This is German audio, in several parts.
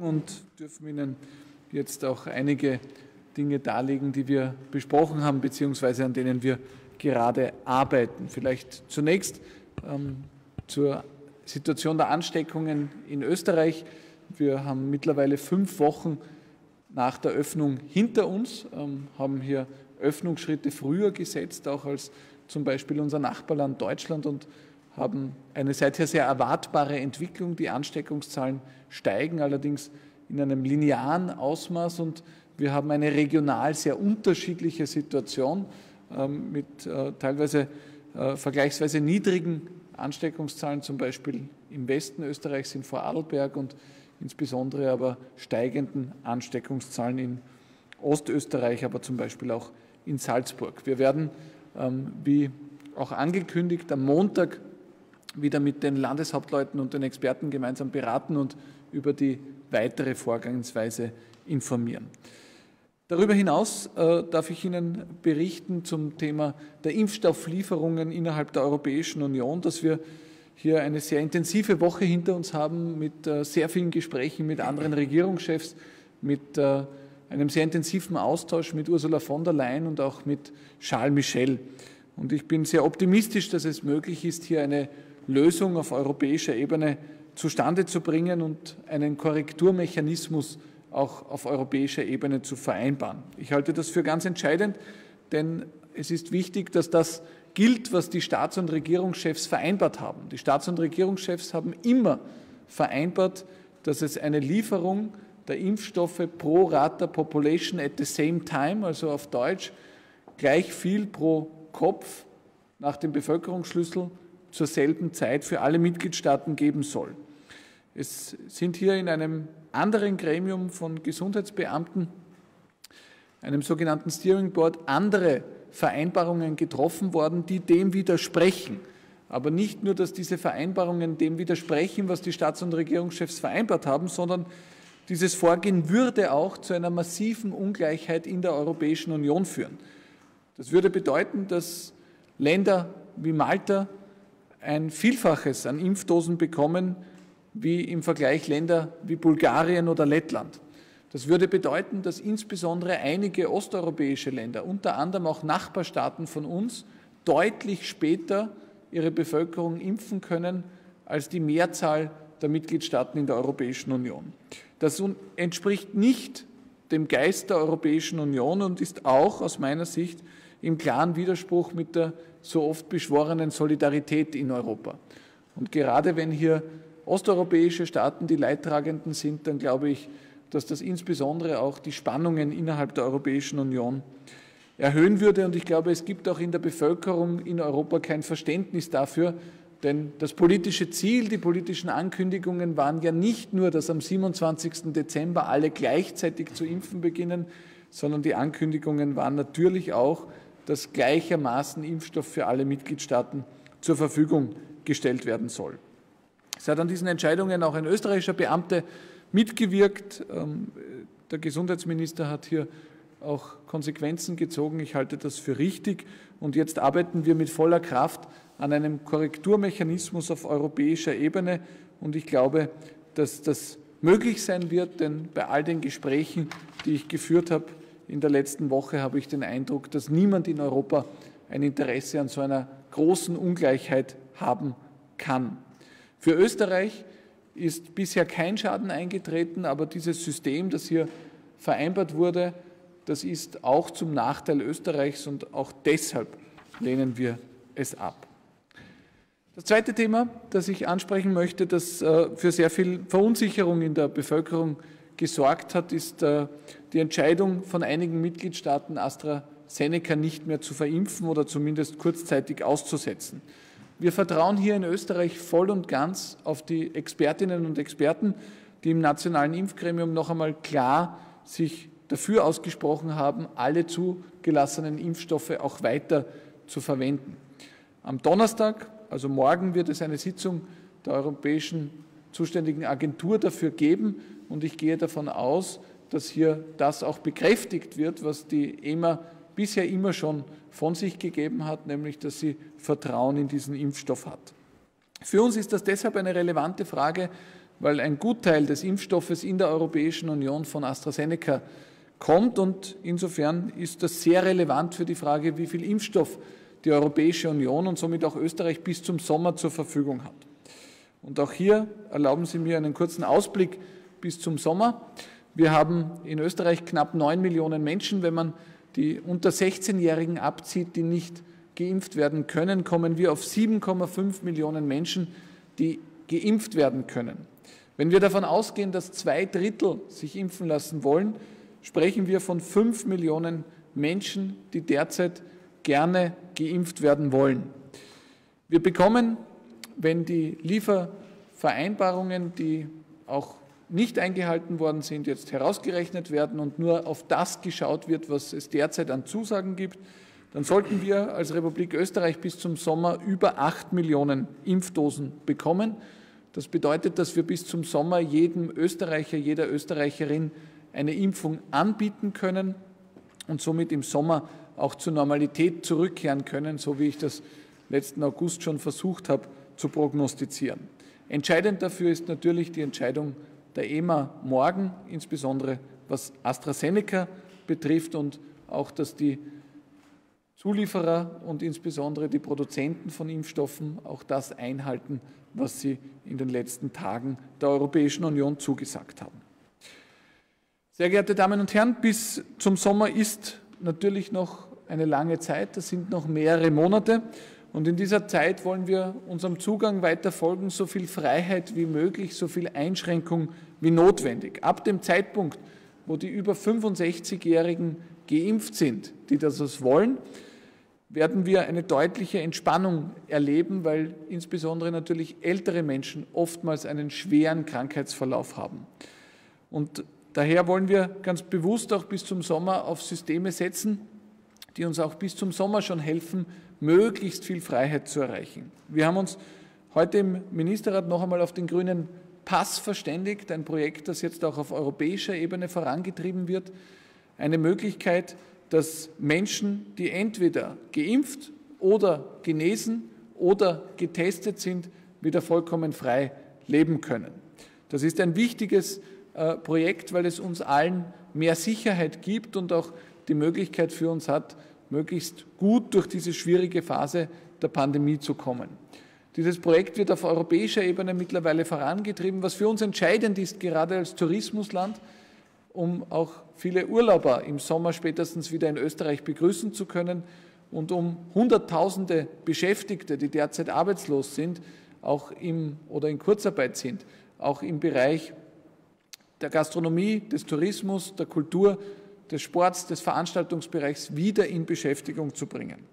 und dürfen Ihnen jetzt auch einige Dinge darlegen, die wir besprochen haben, beziehungsweise an denen wir gerade arbeiten. Vielleicht zunächst ähm, zur Situation der Ansteckungen in Österreich. Wir haben mittlerweile fünf Wochen nach der Öffnung hinter uns, ähm, haben hier Öffnungsschritte früher gesetzt, auch als zum Beispiel unser Nachbarland Deutschland und haben eine seither sehr erwartbare Entwicklung. Die Ansteckungszahlen steigen allerdings in einem linearen Ausmaß und wir haben eine regional sehr unterschiedliche Situation ähm, mit äh, teilweise äh, vergleichsweise niedrigen Ansteckungszahlen, zum Beispiel im Westen Österreichs in Vorarlberg und insbesondere aber steigenden Ansteckungszahlen in Ostösterreich, aber zum Beispiel auch in Salzburg. Wir werden, ähm, wie auch angekündigt, am Montag wieder mit den Landeshauptleuten und den Experten gemeinsam beraten und über die weitere Vorgangsweise informieren. Darüber hinaus äh, darf ich Ihnen berichten zum Thema der Impfstofflieferungen innerhalb der Europäischen Union, dass wir hier eine sehr intensive Woche hinter uns haben mit äh, sehr vielen Gesprächen mit anderen Regierungschefs, mit äh, einem sehr intensiven Austausch mit Ursula von der Leyen und auch mit Charles Michel. Und ich bin sehr optimistisch, dass es möglich ist, hier eine Lösung auf europäischer Ebene zustande zu bringen und einen Korrekturmechanismus auch auf europäischer Ebene zu vereinbaren. Ich halte das für ganz entscheidend, denn es ist wichtig, dass das gilt, was die Staats- und Regierungschefs vereinbart haben. Die Staats- und Regierungschefs haben immer vereinbart, dass es eine Lieferung der Impfstoffe pro Rata Population at the same time, also auf Deutsch gleich viel pro Kopf nach dem Bevölkerungsschlüssel zur selben Zeit für alle Mitgliedstaaten geben soll. Es sind hier in einem anderen Gremium von Gesundheitsbeamten, einem sogenannten Steering Board, andere Vereinbarungen getroffen worden, die dem widersprechen. Aber nicht nur, dass diese Vereinbarungen dem widersprechen, was die Staats- und Regierungschefs vereinbart haben, sondern dieses Vorgehen würde auch zu einer massiven Ungleichheit in der Europäischen Union führen. Das würde bedeuten, dass Länder wie Malta ein Vielfaches an Impfdosen bekommen, wie im Vergleich Länder wie Bulgarien oder Lettland. Das würde bedeuten, dass insbesondere einige osteuropäische Länder, unter anderem auch Nachbarstaaten von uns, deutlich später ihre Bevölkerung impfen können als die Mehrzahl der Mitgliedstaaten in der Europäischen Union. Das entspricht nicht dem Geist der Europäischen Union und ist auch aus meiner Sicht im klaren Widerspruch mit der so oft beschworenen Solidarität in Europa. Und gerade wenn hier osteuropäische Staaten die Leidtragenden sind, dann glaube ich, dass das insbesondere auch die Spannungen innerhalb der Europäischen Union erhöhen würde. Und ich glaube, es gibt auch in der Bevölkerung in Europa kein Verständnis dafür, denn das politische Ziel, die politischen Ankündigungen waren ja nicht nur, dass am 27. Dezember alle gleichzeitig zu impfen beginnen, sondern die Ankündigungen waren natürlich auch, dass gleichermaßen Impfstoff für alle Mitgliedstaaten zur Verfügung gestellt werden soll. Es hat an diesen Entscheidungen auch ein österreichischer Beamter mitgewirkt. Ähm, der Gesundheitsminister hat hier auch Konsequenzen gezogen. Ich halte das für richtig. Und jetzt arbeiten wir mit voller Kraft an einem Korrekturmechanismus auf europäischer Ebene. Und ich glaube, dass das möglich sein wird, denn bei all den Gesprächen, die ich geführt habe, in der letzten Woche habe ich den Eindruck, dass niemand in Europa ein Interesse an so einer großen Ungleichheit haben kann. Für Österreich ist bisher kein Schaden eingetreten, aber dieses System, das hier vereinbart wurde, das ist auch zum Nachteil Österreichs und auch deshalb lehnen wir es ab. Das zweite Thema, das ich ansprechen möchte, das äh, für sehr viel Verunsicherung in der Bevölkerung gesorgt hat, ist äh, die Entscheidung von einigen Mitgliedstaaten, AstraZeneca nicht mehr zu verimpfen oder zumindest kurzzeitig auszusetzen. Wir vertrauen hier in Österreich voll und ganz auf die Expertinnen und Experten, die im nationalen Impfgremium noch einmal klar sich dafür ausgesprochen haben, alle zugelassenen Impfstoffe auch weiter zu verwenden. Am Donnerstag, also morgen, wird es eine Sitzung der Europäischen zuständigen Agentur dafür geben und ich gehe davon aus, dass hier das auch bekräftigt wird, was die EMA bisher immer schon von sich gegeben hat, nämlich dass sie Vertrauen in diesen Impfstoff hat. Für uns ist das deshalb eine relevante Frage, weil ein Gutteil des Impfstoffes in der Europäischen Union von AstraZeneca kommt und insofern ist das sehr relevant für die Frage, wie viel Impfstoff die Europäische Union und somit auch Österreich bis zum Sommer zur Verfügung hat. Und auch hier erlauben Sie mir einen kurzen Ausblick bis zum Sommer. Wir haben in Österreich knapp neun Millionen Menschen. Wenn man die unter 16-Jährigen abzieht, die nicht geimpft werden können, kommen wir auf 7,5 Millionen Menschen, die geimpft werden können. Wenn wir davon ausgehen, dass zwei Drittel sich impfen lassen wollen, sprechen wir von fünf Millionen Menschen, die derzeit gerne geimpft werden wollen. Wir bekommen wenn die Liefervereinbarungen, die auch nicht eingehalten worden sind, jetzt herausgerechnet werden und nur auf das geschaut wird, was es derzeit an Zusagen gibt, dann sollten wir als Republik Österreich bis zum Sommer über acht Millionen Impfdosen bekommen. Das bedeutet, dass wir bis zum Sommer jedem Österreicher, jeder Österreicherin eine Impfung anbieten können und somit im Sommer auch zur Normalität zurückkehren können, so wie ich das letzten August schon versucht habe zu prognostizieren. Entscheidend dafür ist natürlich die Entscheidung der EMA morgen, insbesondere was AstraZeneca betrifft und auch, dass die Zulieferer und insbesondere die Produzenten von Impfstoffen auch das einhalten, was sie in den letzten Tagen der Europäischen Union zugesagt haben. Sehr geehrte Damen und Herren, bis zum Sommer ist natürlich noch eine lange Zeit, das sind noch mehrere Monate. Und in dieser Zeit wollen wir unserem Zugang weiter folgen, so viel Freiheit wie möglich, so viel Einschränkung wie notwendig. Ab dem Zeitpunkt, wo die über 65-Jährigen geimpft sind, die das wollen, werden wir eine deutliche Entspannung erleben, weil insbesondere natürlich ältere Menschen oftmals einen schweren Krankheitsverlauf haben. Und daher wollen wir ganz bewusst auch bis zum Sommer auf Systeme setzen, die uns auch bis zum Sommer schon helfen, möglichst viel Freiheit zu erreichen. Wir haben uns heute im Ministerrat noch einmal auf den grünen Pass verständigt, ein Projekt, das jetzt auch auf europäischer Ebene vorangetrieben wird. Eine Möglichkeit, dass Menschen, die entweder geimpft oder genesen oder getestet sind, wieder vollkommen frei leben können. Das ist ein wichtiges äh, Projekt, weil es uns allen mehr Sicherheit gibt und auch die Möglichkeit für uns hat, möglichst gut durch diese schwierige Phase der Pandemie zu kommen. Dieses Projekt wird auf europäischer Ebene mittlerweile vorangetrieben, was für uns entscheidend ist, gerade als Tourismusland, um auch viele Urlauber im Sommer spätestens wieder in Österreich begrüßen zu können und um Hunderttausende Beschäftigte, die derzeit arbeitslos sind, auch im oder in Kurzarbeit sind, auch im Bereich der Gastronomie, des Tourismus, der Kultur des Sports, des Veranstaltungsbereichs wieder in Beschäftigung zu bringen.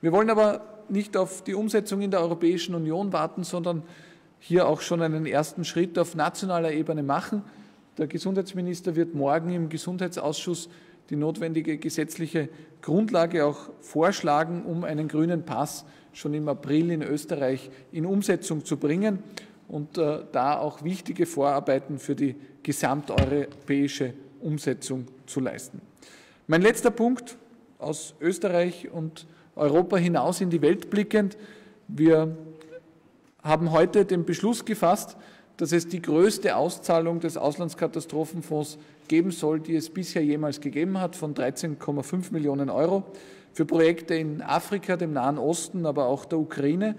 Wir wollen aber nicht auf die Umsetzung in der Europäischen Union warten, sondern hier auch schon einen ersten Schritt auf nationaler Ebene machen. Der Gesundheitsminister wird morgen im Gesundheitsausschuss die notwendige gesetzliche Grundlage auch vorschlagen, um einen grünen Pass schon im April in Österreich in Umsetzung zu bringen und äh, da auch wichtige Vorarbeiten für die gesamteuropäische Umsetzung zu leisten. Mein letzter Punkt aus Österreich und Europa hinaus in die Welt blickend. Wir haben heute den Beschluss gefasst, dass es die größte Auszahlung des Auslandskatastrophenfonds geben soll, die es bisher jemals gegeben hat, von 13,5 Millionen Euro für Projekte in Afrika, dem Nahen Osten, aber auch der Ukraine.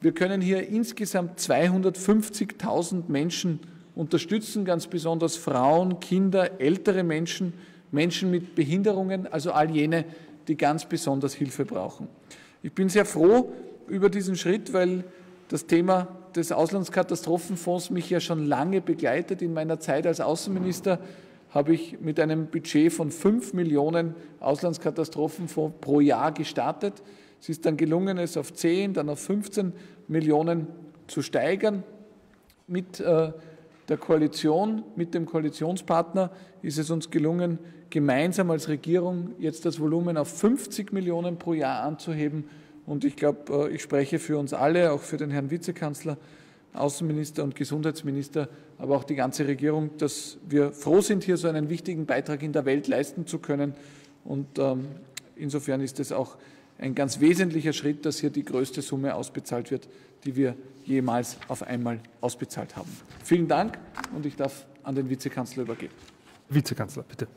Wir können hier insgesamt 250.000 Menschen unterstützen ganz besonders Frauen, Kinder, ältere Menschen, Menschen mit Behinderungen, also all jene, die ganz besonders Hilfe brauchen. Ich bin sehr froh über diesen Schritt, weil das Thema des Auslandskatastrophenfonds mich ja schon lange begleitet. In meiner Zeit als Außenminister habe ich mit einem Budget von 5 Millionen Auslandskatastrophenfonds pro Jahr gestartet. Es ist dann gelungen, es auf 10, dann auf 15 Millionen zu steigern. Mit äh, der Koalition, mit dem Koalitionspartner ist es uns gelungen, gemeinsam als Regierung jetzt das Volumen auf 50 Millionen pro Jahr anzuheben. Und ich glaube, äh, ich spreche für uns alle, auch für den Herrn Vizekanzler, Außenminister und Gesundheitsminister, aber auch die ganze Regierung, dass wir froh sind, hier so einen wichtigen Beitrag in der Welt leisten zu können. Und ähm, insofern ist es auch ein ganz wesentlicher Schritt, dass hier die größte Summe ausbezahlt wird, die wir jemals auf einmal ausbezahlt haben. Vielen Dank und ich darf an den Vizekanzler übergeben. Vizekanzler, bitte.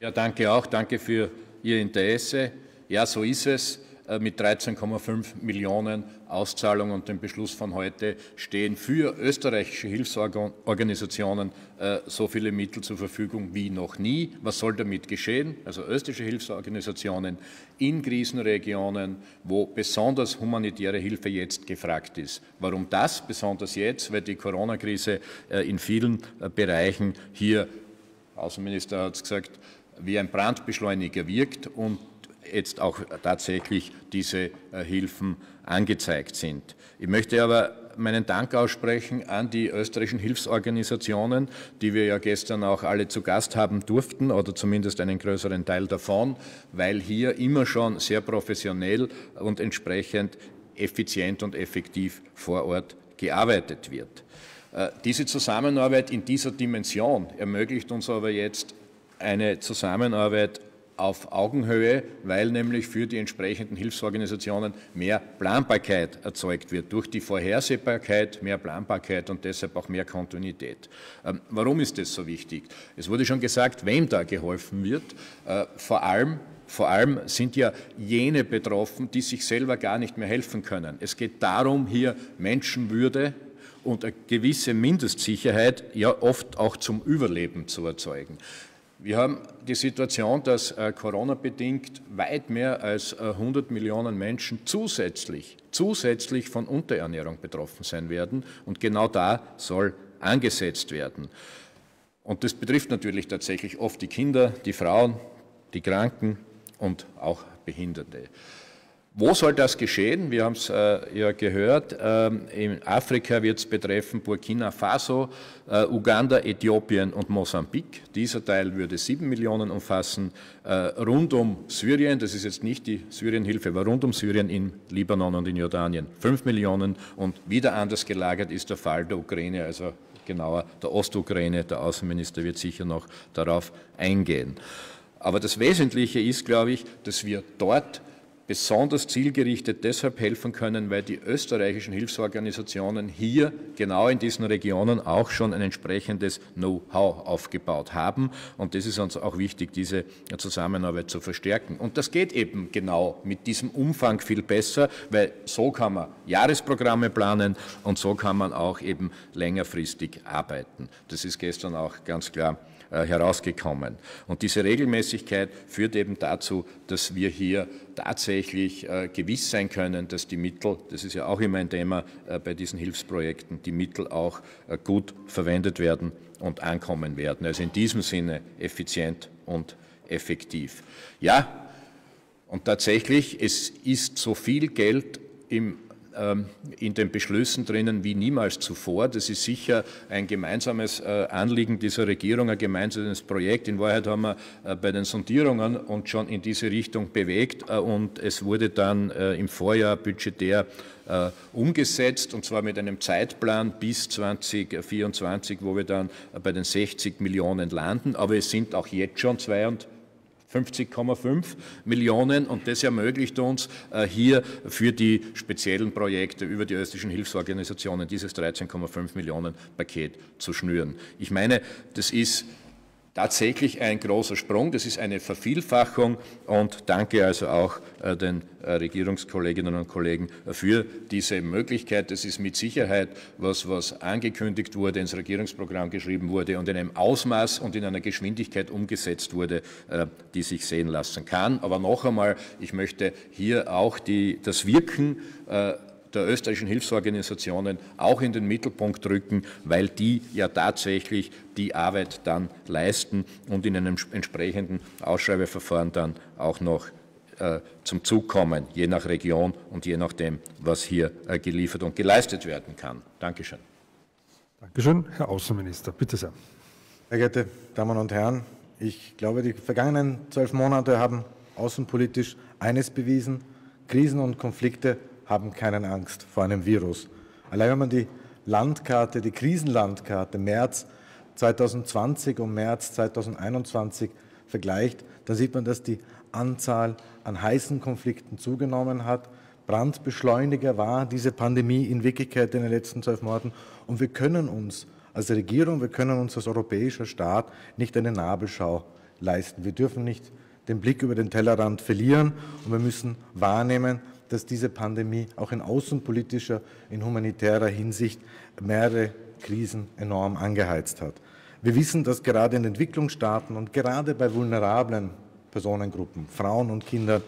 Ja, danke auch. Danke für Ihr Interesse. Ja, so ist es. Äh, mit 13,5 Millionen Auszahlung und dem Beschluss von heute stehen für österreichische Hilfsorganisationen äh, so viele Mittel zur Verfügung wie noch nie. Was soll damit geschehen? Also österreichische Hilfsorganisationen in Krisenregionen, wo besonders humanitäre Hilfe jetzt gefragt ist. Warum das besonders jetzt? Weil die Corona-Krise äh, in vielen Bereichen hier, Außenminister hat es gesagt, wie ein Brandbeschleuniger wirkt und jetzt auch tatsächlich diese äh, Hilfen angezeigt sind. Ich möchte aber meinen Dank aussprechen an die österreichischen Hilfsorganisationen, die wir ja gestern auch alle zu Gast haben durften oder zumindest einen größeren Teil davon, weil hier immer schon sehr professionell und entsprechend effizient und effektiv vor Ort gearbeitet wird. Äh, diese Zusammenarbeit in dieser Dimension ermöglicht uns aber jetzt eine Zusammenarbeit auf Augenhöhe, weil nämlich für die entsprechenden Hilfsorganisationen mehr Planbarkeit erzeugt wird, durch die Vorhersehbarkeit mehr Planbarkeit und deshalb auch mehr Kontinuität. Ähm, warum ist das so wichtig? Es wurde schon gesagt, wem da geholfen wird, äh, vor allem vor allem sind ja jene betroffen, die sich selber gar nicht mehr helfen können. Es geht darum, hier Menschenwürde und eine gewisse Mindestsicherheit ja oft auch zum Überleben zu erzeugen. Wir haben die Situation, dass äh, Corona-bedingt weit mehr als 100 äh, Millionen Menschen zusätzlich, zusätzlich von Unterernährung betroffen sein werden. Und genau da soll angesetzt werden. Und das betrifft natürlich tatsächlich oft die Kinder, die Frauen, die Kranken und auch Behinderte. Wo soll das geschehen? Wir haben es äh, ja gehört. Ähm, in Afrika wird es betreffen Burkina Faso, äh, Uganda, Äthiopien und Mosambik. Dieser Teil würde sieben Millionen umfassen. Äh, rund um Syrien, das ist jetzt nicht die Syrienhilfe, aber rund um Syrien in Libanon und in Jordanien fünf Millionen. Und wieder anders gelagert ist der Fall der Ukraine, also genauer der Ostukraine. Der Außenminister wird sicher noch darauf eingehen. Aber das Wesentliche ist, glaube ich, dass wir dort besonders zielgerichtet deshalb helfen können, weil die österreichischen Hilfsorganisationen hier genau in diesen Regionen auch schon ein entsprechendes Know-how aufgebaut haben. Und das ist uns auch wichtig, diese Zusammenarbeit zu verstärken. Und das geht eben genau mit diesem Umfang viel besser, weil so kann man Jahresprogramme planen und so kann man auch eben längerfristig arbeiten. Das ist gestern auch ganz klar äh, herausgekommen. Und diese Regelmäßigkeit führt eben dazu, dass wir hier tatsächlich äh, gewiss sein können, dass die Mittel, das ist ja auch immer ein Thema äh, bei diesen Hilfsprojekten, die Mittel auch gut verwendet werden und ankommen werden. Also in diesem Sinne effizient und effektiv. Ja, und tatsächlich, es ist so viel Geld im in den Beschlüssen drinnen wie niemals zuvor. Das ist sicher ein gemeinsames äh, Anliegen dieser Regierung, ein gemeinsames Projekt. In Wahrheit haben wir äh, bei den Sondierungen uns schon in diese Richtung bewegt äh, und es wurde dann im Vorjahr budgetär umgesetzt und zwar mit einem Zeitplan bis 2024, wo wir dann bei den 60 Millionen landen. Aber es sind auch jetzt schon 52 50,5 Millionen und das ermöglicht uns äh, hier für die speziellen Projekte über die österreichischen Hilfsorganisationen dieses 13,5 Millionen Paket zu schnüren. Ich meine, das ist tatsächlich ein großer Sprung. Das ist eine Vervielfachung und danke also auch äh, den äh, Regierungskolleginnen und Kollegen für diese Möglichkeit. Das ist mit Sicherheit was, was angekündigt wurde, ins Regierungsprogramm geschrieben wurde und in einem Ausmaß und in einer Geschwindigkeit umgesetzt wurde, äh, die sich sehen lassen kann. Aber noch einmal, ich möchte hier auch die, das Wirken der österreichischen Hilfsorganisationen auch in den Mittelpunkt rücken, weil die ja tatsächlich die Arbeit dann leisten und in einem entsprechenden Ausschreibeverfahren dann auch noch äh, zum Zug kommen, je nach Region und je nachdem, was hier äh, geliefert und geleistet werden kann. Dankeschön. Dankeschön. Herr Außenminister, bitte sehr. Sehr geehrte Damen und Herren, ich glaube, die vergangenen zwölf Monate haben außenpolitisch eines bewiesen, Krisen und Konflikte haben keine Angst vor einem Virus. Allein wenn man die Landkarte, die Krisenlandkarte März 2020 und März 2021 vergleicht, dann sieht man, dass die Anzahl an heißen Konflikten zugenommen hat. Brandbeschleuniger war diese Pandemie in Wirklichkeit in den letzten zwölf Monaten. Und wir können uns als Regierung, wir können uns als europäischer Staat nicht eine Nabelschau leisten. Wir dürfen nicht den Blick über den Tellerrand verlieren und wir müssen wahrnehmen, dass diese Pandemie auch in außenpolitischer, in humanitärer Hinsicht mehrere Krisen enorm angeheizt hat. Wir wissen, dass gerade in Entwicklungsstaaten und gerade bei vulnerablen Personengruppen, Frauen und Kindern,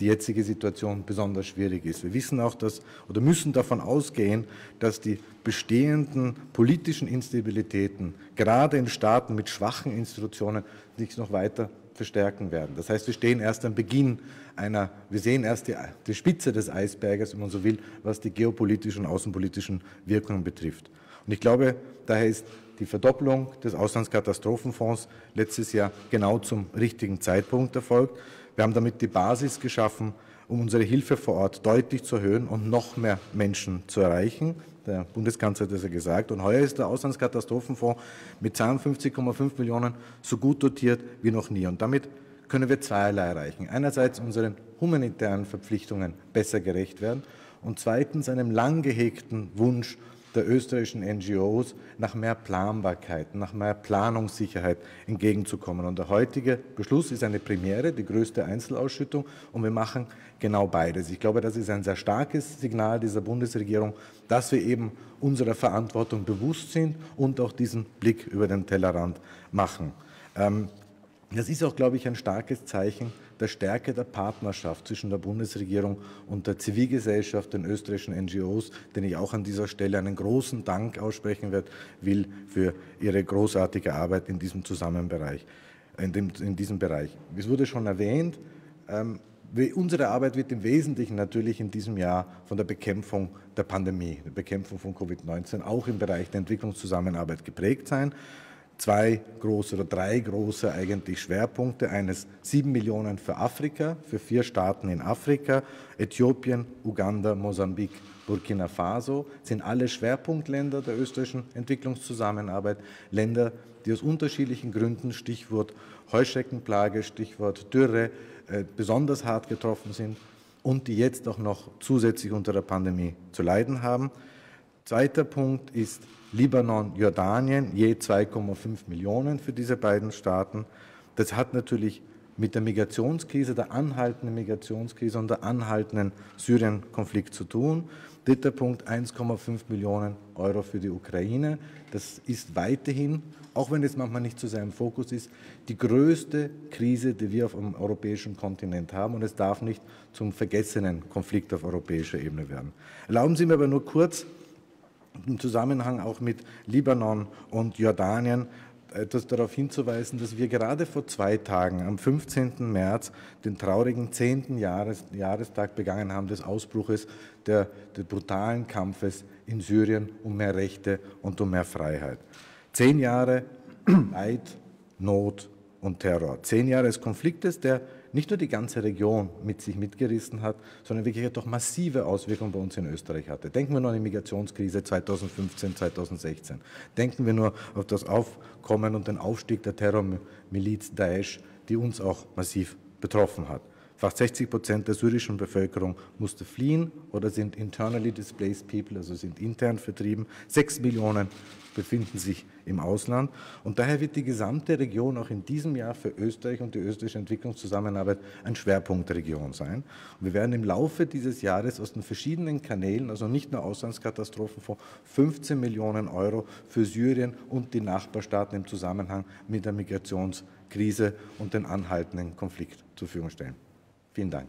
die jetzige Situation besonders schwierig ist. Wir wissen auch, dass oder müssen davon ausgehen, dass die bestehenden politischen Instabilitäten gerade in Staaten mit schwachen Institutionen sich noch weiter verstärken werden. Das heißt, wir stehen erst am Beginn einer, wir sehen erst die, die Spitze des Eisberges, wenn man so will, was die geopolitischen und außenpolitischen Wirkungen betrifft. Und ich glaube, daher ist die Verdopplung des Auslandskatastrophenfonds letztes Jahr genau zum richtigen Zeitpunkt erfolgt. Wir haben damit die Basis geschaffen, um unsere Hilfe vor Ort deutlich zu erhöhen und noch mehr Menschen zu erreichen. Der Bundeskanzler hat das ja gesagt. Und heuer ist der Auslandskatastrophenfonds mit 52,5 Millionen so gut dotiert wie noch nie. Und damit können wir zweierlei erreichen. Einerseits unseren humanitären Verpflichtungen besser gerecht werden und zweitens einem lang gehegten Wunsch der österreichischen NGOs nach mehr Planbarkeit, nach mehr Planungssicherheit entgegenzukommen. Und der heutige Beschluss ist eine Premiere, die größte Einzelausschüttung, und wir machen genau beides. Ich glaube, das ist ein sehr starkes Signal dieser Bundesregierung, dass wir eben unserer Verantwortung bewusst sind und auch diesen Blick über den Tellerrand machen. Ähm, das ist auch, glaube ich, ein starkes Zeichen der Stärke der Partnerschaft zwischen der Bundesregierung und der Zivilgesellschaft, den österreichischen NGOs, den ich auch an dieser Stelle einen großen Dank aussprechen will für ihre großartige Arbeit in diesem Zusammenbereich, in, dem, in diesem Bereich. Es wurde schon erwähnt, ähm, Unsere Arbeit wird im Wesentlichen natürlich in diesem Jahr von der Bekämpfung der Pandemie, der Bekämpfung von Covid-19 auch im Bereich der Entwicklungszusammenarbeit geprägt sein zwei große oder drei große eigentlich Schwerpunkte. Eines sieben Millionen für Afrika, für vier Staaten in Afrika, Äthiopien, Uganda, Mosambik, Burkina Faso, sind alle Schwerpunktländer der österreichischen Entwicklungszusammenarbeit, Länder, die aus unterschiedlichen Gründen, Stichwort Heuschreckenplage, Stichwort Dürre, äh, besonders hart getroffen sind und die jetzt auch noch zusätzlich unter der Pandemie zu leiden haben. Zweiter Punkt ist Libanon, Jordanien, je 2,5 Millionen für diese beiden Staaten. Das hat natürlich mit der Migrationskrise, der anhaltenden Migrationskrise und der anhaltenden Syrien-Konflikt zu tun. Dritter Punkt, 1,5 Millionen Euro für die Ukraine. Das ist weiterhin, auch wenn es manchmal nicht zu seinem Fokus ist, die größte Krise, die wir auf dem europäischen Kontinent haben. Und es darf nicht zum vergessenen Konflikt auf europäischer Ebene werden. Erlauben Sie mir aber nur kurz im Zusammenhang auch mit Libanon und Jordanien etwas darauf hinzuweisen, dass wir gerade vor zwei Tagen, am 15. März, den traurigen 10. Jahres, Jahrestag begangen haben des Ausbruches der, des brutalen Kampfes in Syrien um mehr Rechte und um mehr Freiheit. Zehn Jahre Leid, Not und Terror. Zehn Jahre des Konfliktes, der nicht nur die ganze Region mit sich mitgerissen hat, sondern wirklich doch massive Auswirkungen bei uns in Österreich hatte. Denken wir nur an die Migrationskrise 2015, 2016. Denken wir nur auf das Aufkommen und den Aufstieg der Terrormiliz Daesh, die uns auch massiv betroffen hat. Fast 60 Prozent der syrischen Bevölkerung musste fliehen oder sind internally displaced people, also sind intern vertrieben. Sechs Millionen befinden sich im Ausland. Und daher wird die gesamte Region auch in diesem Jahr für Österreich und die österreichische Entwicklungszusammenarbeit ein Schwerpunktregion sein. Und wir werden im Laufe dieses Jahres aus den verschiedenen Kanälen, also nicht nur Auslandskatastrophenfonds, 15 Millionen Euro für Syrien und die Nachbarstaaten im Zusammenhang mit der Migrationskrise und den anhaltenden Konflikt zur Verfügung stellen. Vielen Dank.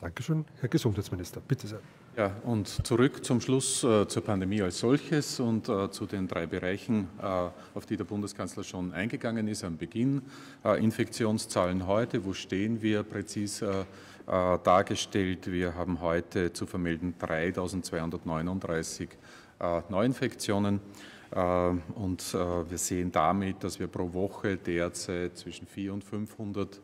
Dankeschön. Herr Gesundheitsminister, bitte sehr. Ja, und zurück zum Schluss äh, zur Pandemie als solches und äh, zu den drei Bereichen, äh, auf die der Bundeskanzler schon eingegangen ist am Beginn. Äh, Infektionszahlen heute, wo stehen wir präzis äh, äh, dargestellt? Wir haben heute zu vermelden 3.239 Neuinfektionen. Und wir sehen damit, dass wir pro Woche derzeit zwischen 400 und 500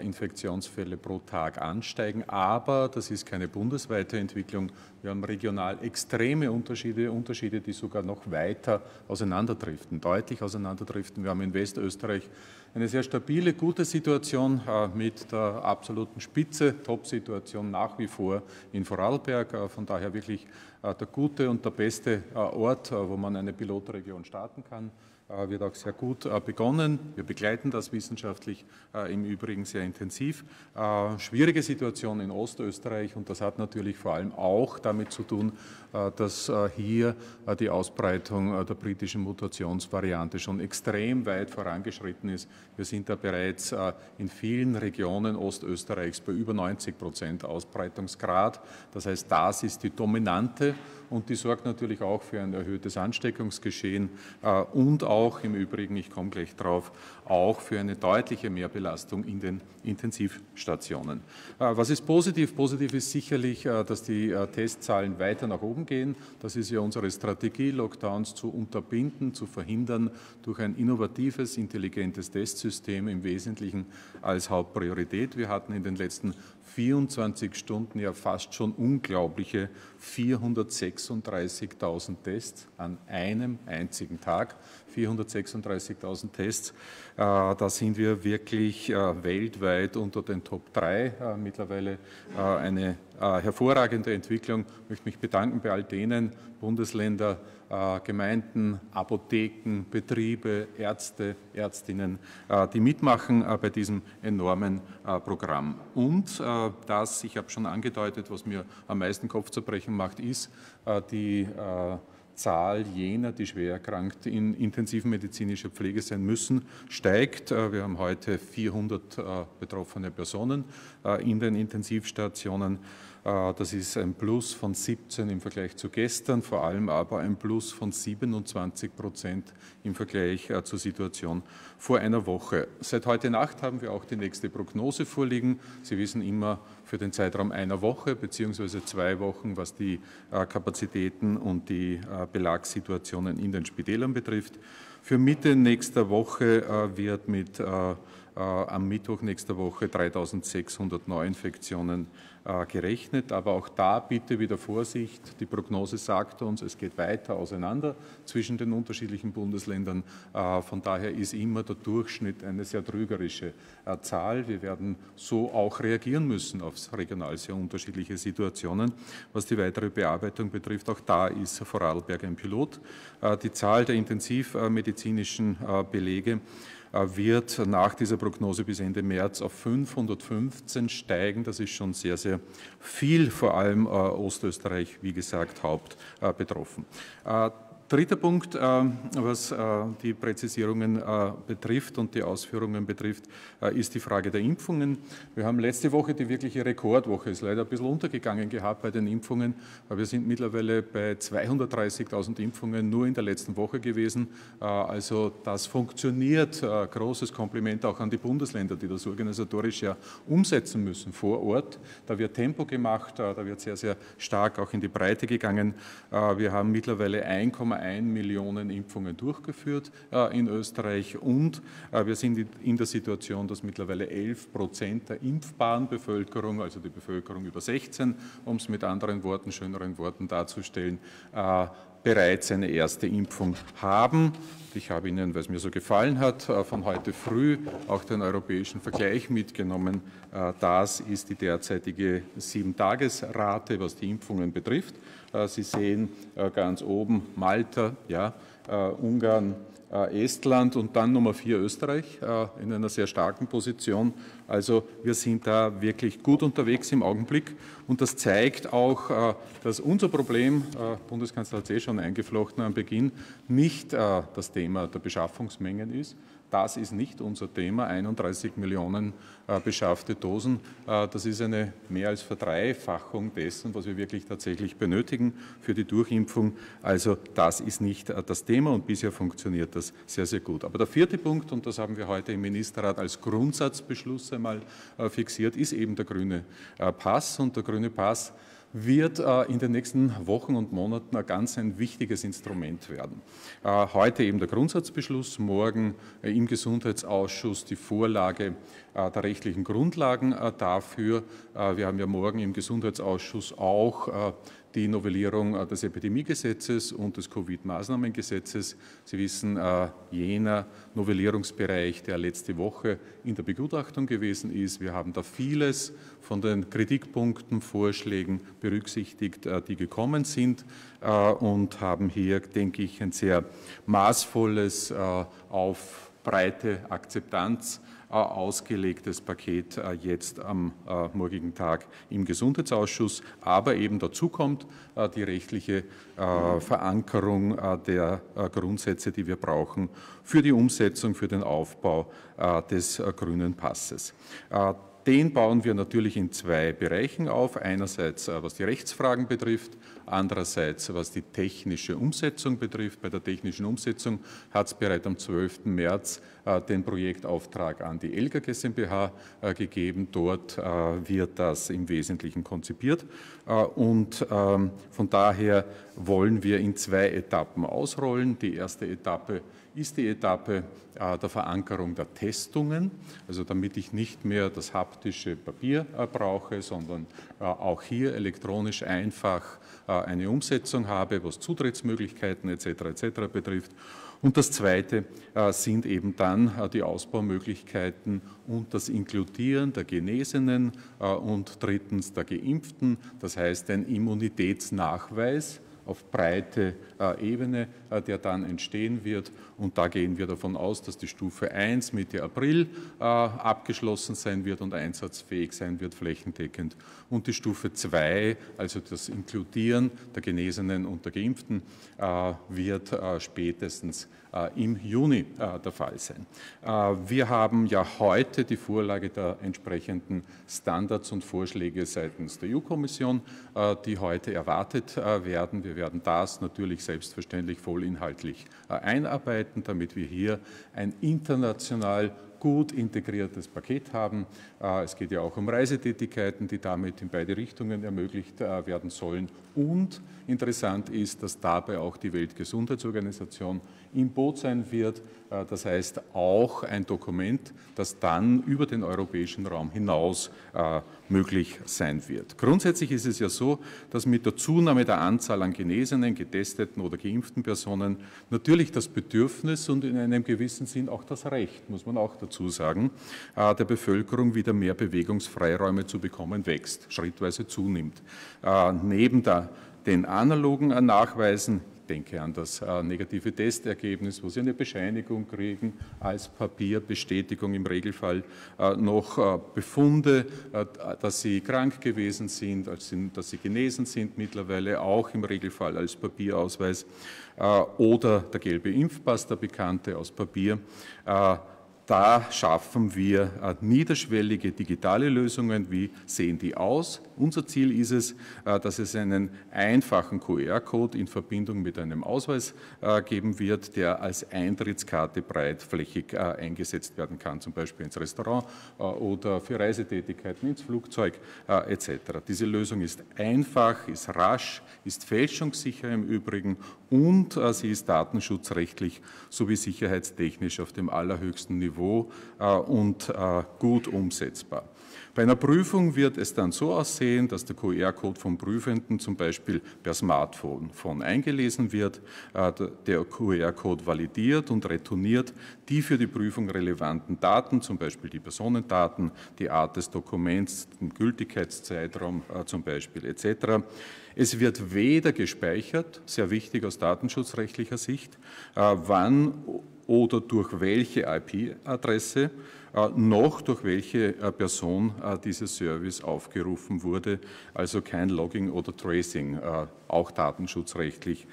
Infektionsfälle pro Tag ansteigen. Aber das ist keine bundesweite Entwicklung. Wir haben regional extreme Unterschiede, Unterschiede, die sogar noch weiter auseinanderdriften, deutlich auseinanderdriften. Wir haben in Westösterreich eine sehr stabile, gute Situation äh, mit der absoluten Spitze, Top-Situation nach wie vor in Vorarlberg. Äh, von daher wirklich äh, der gute und der beste Ort, wo man eine Pilotregion starten kann. Äh, wird auch sehr gut äh, begonnen. Wir begleiten das wissenschaftlich äh, im Übrigen sehr intensiv. Schwierige Situation in Ostösterreich und das hat natürlich vor allem auch damit zu tun, dass hier die Ausbreitung der britischen Mutationsvariante schon extrem weit vorangeschritten ist. Wir sind da bereits in vielen Regionen Ostösterreichs bei über 90 Prozent Ausbreitungsgrad. Das heißt, das ist die dominante und die sorgt natürlich auch für ein erhöhtes Ansteckungsgeschehen und auch im Übrigen, ich komme gleich drauf, auch für eine deutliche Mehrbelastung in den Intensivstationen. Äh, was ist positiv? Positiv ist sicherlich, äh, dass die äh, Testzahlen weiter nach oben gehen. Das ist ja unsere Strategie, Lockdowns zu unterbinden, zu verhindern durch ein innovatives, intelligentes Testsystem im Wesentlichen als Hauptpriorität. Wir hatten in den letzten 24 Stunden ja fast schon unglaubliche 436.000 Tests an einem einzigen Tag. 436.000 Tests. Äh, da sind wir wirklich äh, weltweit unter den Top 3 äh, mittlerweile eine hervorragende Entwicklung. Ich möchte mich bedanken bei all denen Bundesländer, Gemeinden, Apotheken, Betriebe, Ärzte, Ärztinnen, die mitmachen bei diesem enormen Programm. Und das, ich habe schon angedeutet, was mir am meisten Kopfzerbrechen macht, ist die Zahl jener, die schwer erkrankt in intensivmedizinischer Pflege sein müssen, steigt. Äh, wir haben heute 400 äh, betroffene Personen äh, in den Intensivstationen. Das ist ein Plus von 17 im Vergleich zu gestern, vor allem aber ein Plus von 27 Prozent im Vergleich zur Situation vor einer Woche. Seit heute Nacht haben wir auch die nächste Prognose vorliegen. Sie wissen immer, für den Zeitraum einer Woche beziehungsweise zwei Wochen, was die äh, Kapazitäten und die äh, Belagssituationen in den Spitälern betrifft. Für Mitte nächster Woche äh, wird mit am Mittwoch nächster Woche 3600 Neuinfektionen gerechnet. Aber auch da bitte wieder Vorsicht. Die Prognose sagt uns, es geht weiter auseinander zwischen den unterschiedlichen Bundesländern. Äh, von daher ist immer der Durchschnitt eine sehr trügerische äh, Zahl. Wir werden so auch reagieren müssen auf regional sehr unterschiedliche Situationen. Was die weitere Bearbeitung betrifft, auch da ist Vorarlberg ein Pilot. Die Zahl der intensivmedizinischen Belege wird nach dieser Prognose bis Ende März auf 515 steigen. Das ist schon sehr, sehr viel, vor allem äh, Ostösterreich, wie gesagt, Haupt äh, betroffen. Äh, Dritter Punkt, äh, was äh, die Präzisierungen äh, betrifft und die Ausführungen betrifft, ist die Frage der Impfungen. Wir haben letzte Woche die wirkliche Rekordwoche, ist leider ein bisschen untergegangen gehabt bei den Impfungen. Wir sind mittlerweile bei 230.000 Impfungen nur in der letzten Woche gewesen. Also das funktioniert. Großes Kompliment auch an die Bundesländer, die das organisatorisch ja umsetzen müssen vor Ort. Da wird Tempo gemacht, da wird sehr, sehr stark auch in die Breite gegangen. Wir haben mittlerweile 1,1 1,1 Millionen Impfungen durchgeführt äh, in Österreich und äh, wir sind in der Situation, dass mittlerweile 11 Prozent der impfbaren Bevölkerung, also die Bevölkerung über 16, um es mit anderen Worten, schöneren Worten darzustellen, äh, bereits eine erste Impfung haben. Ich habe Ihnen, weil es mir so gefallen hat, von heute früh auch den europäischen Vergleich mitgenommen. Das ist die derzeitige Sieben-Tages-Rate, was die Impfungen betrifft. Äh, Sie sehen äh, ganz oben Malta, ja, äh, Ungarn, Estland und dann Nummer vier Österreich in einer sehr starken Position. Also wir sind da wirklich gut unterwegs im Augenblick und das zeigt auch, dass unser Problem, Bundeskanzler hat es eh schon eingeflochten am Beginn, nicht das Thema der Beschaffungsmengen ist, das ist nicht unser Thema, 31 Millionen äh, beschaffte Dosen. Äh, das ist eine mehr als Verdreifachung dessen, was wir wirklich tatsächlich benötigen für die Durchimpfung. Also das ist nicht äh, das Thema und bisher funktioniert das sehr, sehr gut. Aber der vierte Punkt, und das haben wir heute im Ministerrat als Grundsatzbeschluss einmal fixiert, ist eben der grüne Pass. Und der grüne Pass wird äh, in den nächsten Wochen und Monaten ein ganz ein wichtiges Instrument werden. Äh, heute eben der Grundsatzbeschluss, morgen äh, im Gesundheitsausschuss die Vorlage der rechtlichen Grundlagen dafür. Wir haben ja morgen im Gesundheitsausschuss auch die Novellierung äh, des Epidemiegesetzes und des Covid-Maßnahmengesetzes. Sie wissen, äh, jener Novellierungsbereich, der letzte Woche in der Begutachtung gewesen ist. Wir haben da vieles von den Kritikpunkten, Vorschlägen berücksichtigt, äh, die gekommen sind und haben hier, denke ich, ein sehr maßvolles auf breite Akzeptanz ausgelegtes Paket äh, jetzt am äh, morgigen Tag im Gesundheitsausschuss. Aber eben dazu kommt äh, die rechtliche Verankerung der Grundsätze, die wir brauchen für die Umsetzung, für den Aufbau des grünen Passes. Den bauen wir natürlich in zwei Bereichen auf. Einerseits, was die Rechtsfragen betrifft, andererseits, was die technische Umsetzung betrifft. Bei der technischen Umsetzung hat es bereits am 12. März äh, den Projektauftrag an die Elga GmbH äh, gegeben. Dort äh, wird das im Wesentlichen konzipiert. Und ähm, von daher wollen wir in zwei Etappen ausrollen. Die erste Etappe ist die Etappe der Verankerung der Testungen, also damit ich nicht mehr das haptische Papier brauche, sondern auch hier elektronisch einfach eine Umsetzung habe, was Zutrittsmöglichkeiten etc. etc. betrifft. Und das Zweite äh, sind eben dann äh, die Ausbaumöglichkeiten und das Inkludieren der Genesenen äh, und drittens der Geimpften, das heißt ein Immunitätsnachweis auf breite äh, Ebene, äh, der dann entstehen wird. Und da gehen wir davon aus, dass die Stufe 1 Mitte April äh, abgeschlossen sein wird und einsatzfähig sein wird, flächendeckend. Und die Stufe 2, also das Inkludieren der Genesenen und der Geimpften, wird spätestens im Juni der Fall sein. Wir haben ja heute die Vorlage der entsprechenden Standards und Vorschläge seitens der EU-Kommission, die heute erwartet werden. Wir werden das natürlich selbstverständlich vollinhaltlich äh, einarbeiten, damit wir hier ein international gut integriertes Paket haben. Äh, es geht ja auch um Reisetätigkeiten, die damit in beide Richtungen ermöglicht äh, werden sollen. Und interessant ist, dass dabei auch die Weltgesundheitsorganisation im Boot sein wird. Äh, das heißt auch ein Dokument, das dann über den europäischen Raum hinaus möglich sein wird. Grundsätzlich ist es ja so, dass mit der Zunahme der Anzahl an genesenen, getesteten oder geimpften Personen natürlich das Bedürfnis und in einem gewissen Sinn auch das Recht, muss man auch dazu sagen, der Bevölkerung wieder mehr Bewegungsfreiräume zu bekommen, wächst, schrittweise zunimmt. Neben der den analogen Nachweisen, denke an das äh, negative Testergebnis, wo Sie eine Bescheinigung kriegen als Papierbestätigung im Regelfall, äh, noch äh, Befunde, dass Sie krank gewesen sind, dass Sie genesen sind mittlerweile, auch im Regelfall als Papierausweis oder der gelbe Impfpass, der bekannte aus Papier da schaffen wir äh, niederschwellige digitale Lösungen. Wie sehen die aus? Unser Ziel ist es, äh, dass es einen einfachen QR-Code in Verbindung mit einem Ausweis äh, geben wird, der als Eintrittskarte breitflächig eingesetzt werden kann, zum Beispiel ins Restaurant oder für Reisetätigkeiten ins Flugzeug etc. Diese Lösung ist einfach, ist rasch, ist fälschungssicher im Übrigen und sie ist datenschutzrechtlich sowie sicherheitstechnisch auf dem allerhöchsten Niveau Niveau äh, und äh, gut umsetzbar. Bei einer Prüfung wird es dann so aussehen, dass der QR-Code vom Prüfenden zum Beispiel per Smartphone eingelesen wird, äh, der QR-Code validiert und retourniert die für die Prüfung relevanten Daten, zum Beispiel die Personendaten, die Art des Dokuments, den Gültigkeitszeitraum zum Beispiel etc. Es wird weder gespeichert, sehr wichtig aus datenschutzrechtlicher Sicht, wann oder durch welche IP-Adresse äh, noch durch welche äh, Person äh, dieser Service aufgerufen wurde. Also kein Logging oder Tracing, auch datenschutzrechtlich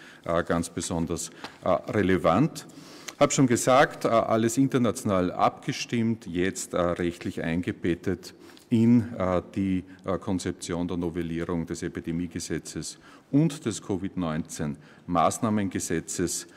ganz besonders relevant. Ich habe schon gesagt, alles international abgestimmt, jetzt rechtlich eingebettet in die Konzeption der Novellierung des Epidemiegesetzes und des Covid-19-Maßnahmengesetzes Äh,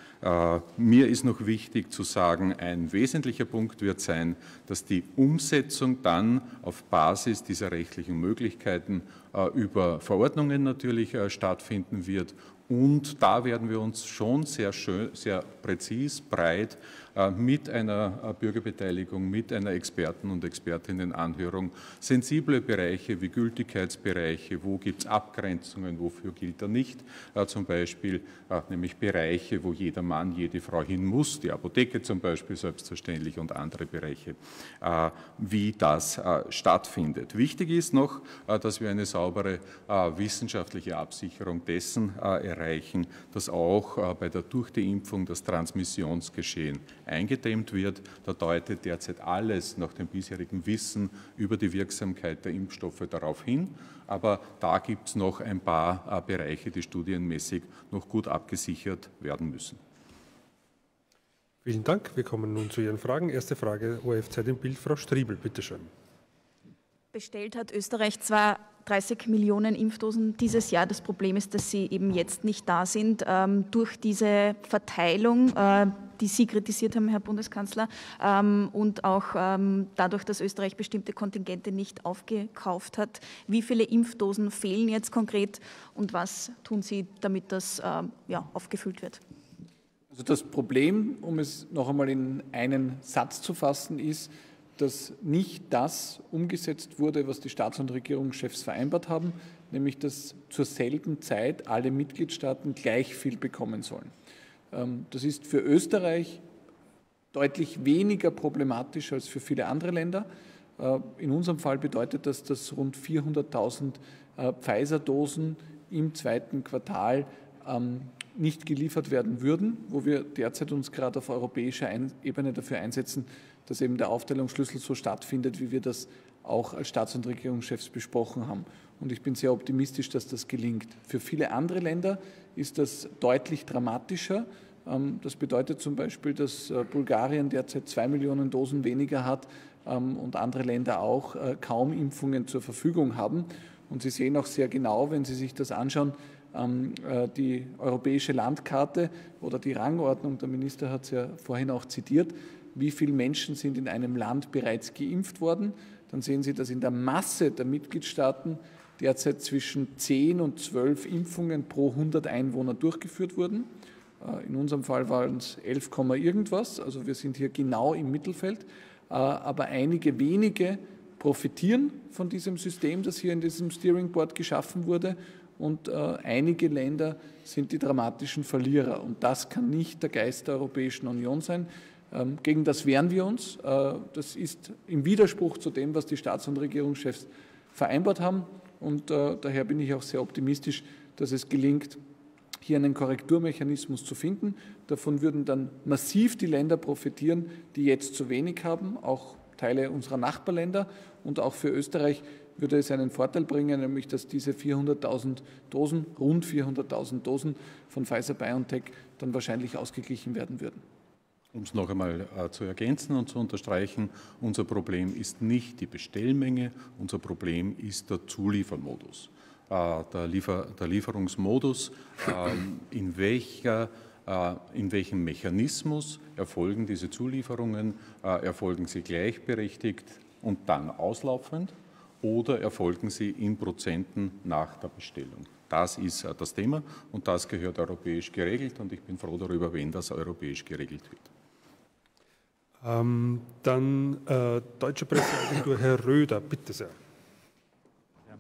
mir ist noch wichtig zu sagen, ein wesentlicher Punkt wird sein, dass die Umsetzung dann auf Basis dieser rechtlichen Möglichkeiten äh, über Verordnungen natürlich äh, stattfinden wird. Und da werden wir uns schon sehr schön, sehr präzis, breit äh, mit einer äh, Bürgerbeteiligung, mit einer Experten- und Expertinnenanhörung sensible Bereiche wie Gültigkeitsbereiche, wo gibt es Abgrenzungen, wofür gilt er nicht, äh, zum Beispiel nämlich Bereiche, wo jeder Mann, jede Frau hin muss, die Apotheke zum Beispiel selbstverständlich und andere Bereiche, wie das stattfindet. Wichtig ist noch, dass wir eine saubere wissenschaftliche Absicherung dessen erreichen, dass auch bei der durch die Impfung das Transmissionsgeschehen eingedämmt wird. Da deutet derzeit alles nach dem bisherigen Wissen über die Wirksamkeit der Impfstoffe darauf hin. Aber da gibt es noch ein paar äh, Bereiche, die studienmäßig noch gut abgesichert werden müssen. Vielen Dank. Wir kommen nun zu Ihren Fragen. Erste Frage, OFZ im Bild, Frau Striebel, bitteschön. Bestellt hat Österreich zwar 30 Millionen Impfdosen dieses Jahr. Das Problem ist, dass sie eben jetzt nicht da sind. Ähm, durch diese Verteilung, äh, die Sie kritisiert haben, Herr Bundeskanzler, ähm, und auch ähm, dadurch, dass Österreich bestimmte Kontingente nicht aufgekauft hat. Wie viele Impfdosen fehlen jetzt konkret und was tun Sie, damit das äh, ja, aufgefüllt wird? Also das Problem, um es noch einmal in einen Satz zu fassen, ist, dass nicht das umgesetzt wurde, was die Staats- und Regierungschefs vereinbart haben, nämlich dass zur selben Zeit alle Mitgliedstaaten gleich viel bekommen sollen. Ähm, das ist für Österreich deutlich weniger problematisch als für viele andere Länder. Äh, in unserem Fall bedeutet das, dass rund 400.000 äh, Pfizer-Dosen im zweiten Quartal ähm, nicht geliefert werden würden, wo wir derzeit uns gerade auf europäischer Ebene dafür einsetzen, dass eben der Aufteilungsschlüssel so stattfindet, wie wir das auch als Staats- und Regierungschefs besprochen haben. Und ich bin sehr optimistisch, dass das gelingt. Für viele andere Länder ist das deutlich dramatischer. Ähm, das bedeutet zum Beispiel, dass äh, Bulgarien derzeit zwei Millionen Dosen weniger hat ähm, und andere Länder auch äh, kaum Impfungen zur Verfügung haben. Und Sie sehen auch sehr genau, wenn Sie sich das anschauen, ähm, äh, die europäische Landkarte oder die Rangordnung, der Minister hat es ja vorhin auch zitiert, wie viele Menschen sind in einem Land bereits geimpft worden, dann sehen Sie, dass in der Masse der Mitgliedstaaten derzeit zwischen 10 und 12 Impfungen pro 100 Einwohner durchgeführt wurden. Äh, in unserem Fall waren es 11, irgendwas, also wir sind hier genau im Mittelfeld. Äh, aber einige wenige profitieren von diesem System, das hier in diesem Steering Board geschaffen wurde. Und äh, einige Länder sind die dramatischen Verlierer. Und das kann nicht der Geist der Europäischen Union sein. Ähm, gegen das wehren wir uns. Äh, das ist im Widerspruch zu dem, was die Staats- und Regierungschefs vereinbart haben. Und äh, daher bin ich auch sehr optimistisch, dass es gelingt, hier einen Korrekturmechanismus zu finden. Davon würden dann massiv die Länder profitieren, die jetzt zu wenig haben, auch Teile unserer Nachbarländer. Und auch für Österreich würde es einen Vorteil bringen, nämlich dass diese 400.000 Dosen, rund 400.000 Dosen von Pfizer BioNTech dann wahrscheinlich ausgeglichen werden würden. Um es noch einmal äh, zu ergänzen und zu unterstreichen, unser Problem ist nicht die Bestellmenge, unser Problem ist der Zuliefermodus. Äh, der, Liefer-, der, Lieferungsmodus, äh, in, welcher, äh, in welchem Mechanismus erfolgen diese Zulieferungen, äh, erfolgen sie gleichberechtigt und dann auslaufend oder erfolgen sie in Prozenten nach der Bestellung. Das ist äh, das Thema und das gehört europäisch geregelt und ich bin froh darüber, wenn das europäisch geregelt wird. Ähm, dann äh, Deutsche Presseagentur, Herr Röder, bitte sehr.